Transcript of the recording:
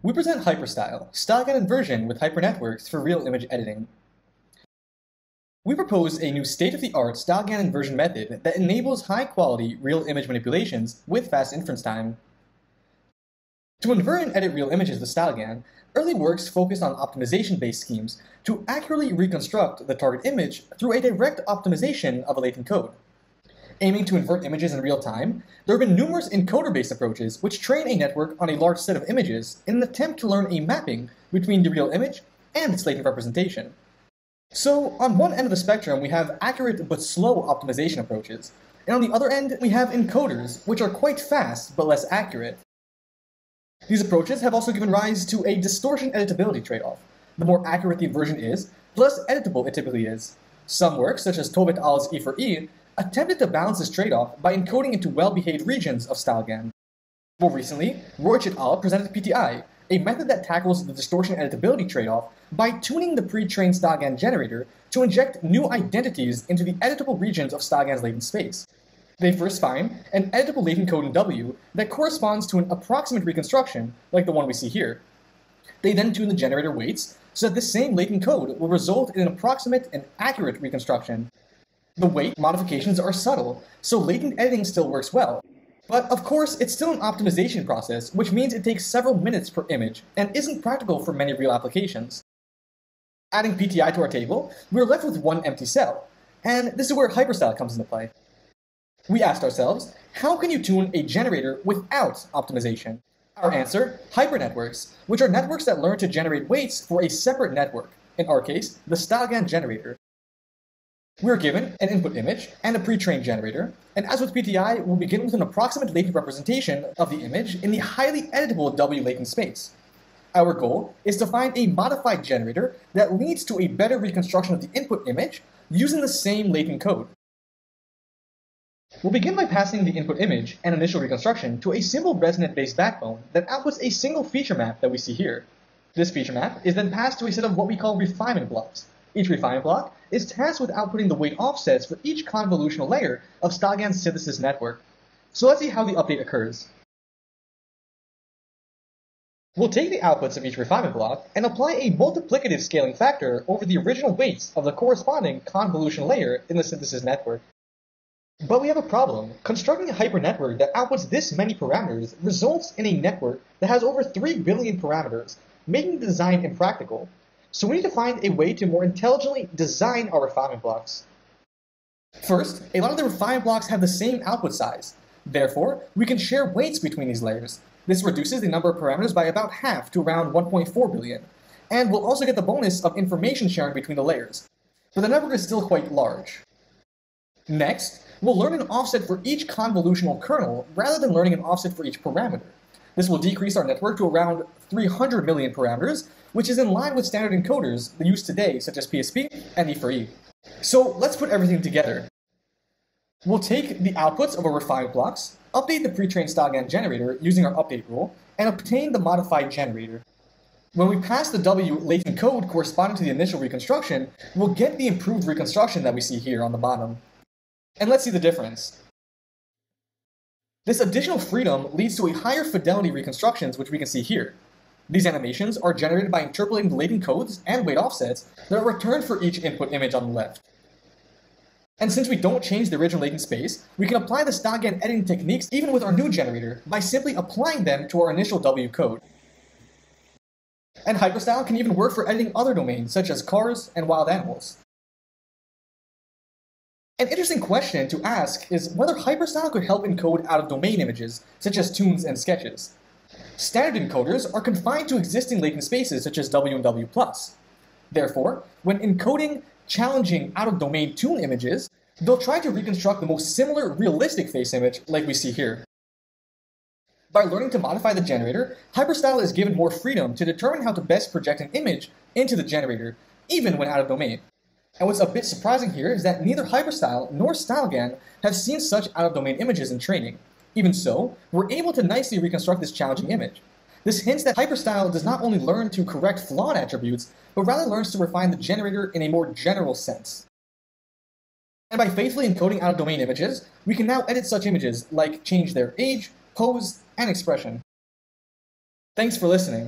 We present HyperStyle, StyleGAN inversion with hypernetworks for real image editing. We propose a new state-of-the-art StyleGAN inversion method that enables high-quality real image manipulations with fast inference time. To invert and edit real images with StyleGAN, early works focused on optimization-based schemes to accurately reconstruct the target image through a direct optimization of a latent code aiming to invert images in real time, there have been numerous encoder-based approaches which train a network on a large set of images in an attempt to learn a mapping between the real image and its latent representation. So, on one end of the spectrum, we have accurate but slow optimization approaches, and on the other end, we have encoders, which are quite fast but less accurate. These approaches have also given rise to a distortion editability trade-off. The more accurate the inversion is, the less editable it typically is. Some works, such as Tov et al's E for E, attempted to balance this trade-off by encoding into well-behaved regions of StyleGAN. More recently, Roich et al. presented PTI, a method that tackles the distortion editability trade-off by tuning the pre-trained StyleGAN generator to inject new identities into the editable regions of StyleGAN's latent space. They first find an editable latent code in W that corresponds to an approximate reconstruction, like the one we see here. They then tune the generator weights so that this same latent code will result in an approximate and accurate reconstruction, the weight modifications are subtle, so latent editing still works well. But of course, it's still an optimization process, which means it takes several minutes per image, and isn't practical for many real applications. Adding PTI to our table, we're left with one empty cell, and this is where hyperstyle comes into play. We asked ourselves, how can you tune a generator without optimization? Our answer, hypernetworks, which are networks that learn to generate weights for a separate network, in our case, the StyleGAN generator. We're given an input image and a pre-trained generator, and as with PTI, we'll begin with an approximate latent representation of the image in the highly editable W latent space. Our goal is to find a modified generator that leads to a better reconstruction of the input image using the same latent code. We'll begin by passing the input image and initial reconstruction to a simple ResNet-based backbone that outputs a single feature map that we see here. This feature map is then passed to a set of what we call refinement blocks, each refinement block is tasked with outputting the weight offsets for each convolutional layer of StyleGAN's synthesis network. So let's see how the update occurs. We'll take the outputs of each refinement block and apply a multiplicative scaling factor over the original weights of the corresponding convolutional layer in the synthesis network. But we have a problem. Constructing a hypernetwork that outputs this many parameters results in a network that has over 3 billion parameters, making the design impractical. So we need to find a way to more intelligently design our refinement blocks. First, a lot of the refinement blocks have the same output size. Therefore, we can share weights between these layers. This reduces the number of parameters by about half to around 1.4 billion. And we'll also get the bonus of information sharing between the layers. But the network is still quite large. Next, we'll learn an offset for each convolutional kernel rather than learning an offset for each parameter. This will decrease our network to around 300 million parameters, which is in line with standard encoders used today, such as PSP and E4E. So let's put everything together. We'll take the outputs of our refined blocks, update the pre-trained StyleGAN generator using our update rule, and obtain the modified generator. When we pass the W latent code corresponding to the initial reconstruction, we'll get the improved reconstruction that we see here on the bottom. And let's see the difference. This additional freedom leads to a higher fidelity reconstructions, which we can see here. These animations are generated by interpolating the latent codes and weight offsets that are returned for each input image on the left. And since we don't change the original latent space, we can apply the StyleGAN editing techniques even with our new generator by simply applying them to our initial W code. And Hyperstyle can even work for editing other domains such as cars and wild animals. An interesting question to ask is whether hyperstyle could help encode out-of-domain images, such as toons and sketches. Standard encoders are confined to existing latent spaces such as W and W+. Therefore, when encoding challenging out-of-domain toon images, they'll try to reconstruct the most similar realistic face image like we see here. By learning to modify the generator, Hyperstyle is given more freedom to determine how to best project an image into the generator, even when out of domain. And what's a bit surprising here is that neither Hyperstyle nor StyleGAN have seen such out-of-domain images in training. Even so, we're able to nicely reconstruct this challenging image. This hints that Hyperstyle does not only learn to correct flawed attributes, but rather learns to refine the generator in a more general sense. And by faithfully encoding out-of-domain images, we can now edit such images, like change their age, pose, and expression. Thanks for listening.